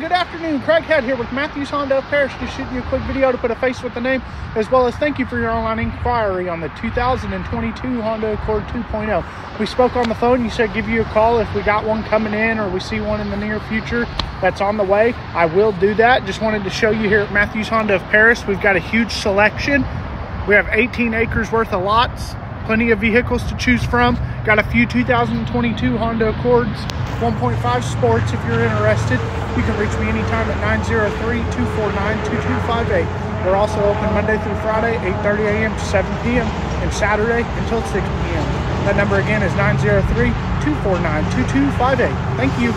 Good afternoon. Craig Head here with Mathews Honda of Paris. Just shooting you a quick video to put a face with the name, as well as thank you for your online inquiry on the 2022 Honda Accord 2.0. We spoke on the phone. You said give you a call if we got one coming in or we see one in the near future that's on the way. I will do that. Just wanted to show you here at Mathews Honda of Paris. We've got a huge selection. We have 18 acres worth of lots, plenty of vehicles to choose from. Got a few 2022 Honda Accords 1.5 Sports if you're interested. You can reach me anytime at 903-249-2258. We're also open Monday through Friday, 8.30 a.m. to 7 p.m. and Saturday until 6 p.m. That number again is 903-249-2258. Thank you.